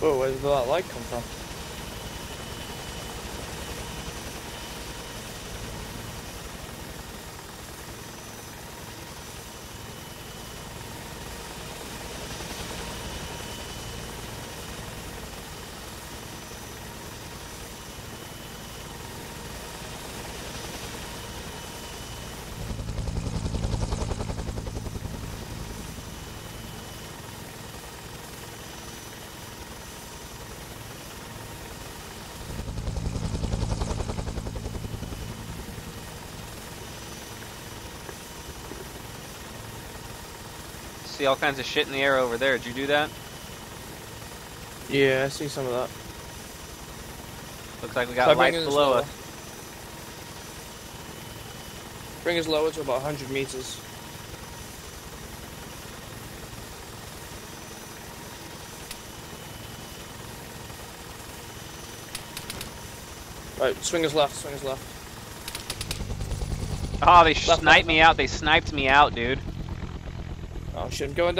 Whoa, where did that light come from? See all kinds of shit in the air over there. Did you do that? Yeah, I see some of that. Looks like we got Try lights bringing below us. Bring us lower to about 100 meters. Right, swing us left, swing us left. Oh, they Left, sniped left, me out. They sniped me out, dude. Oh shit, I'm going down.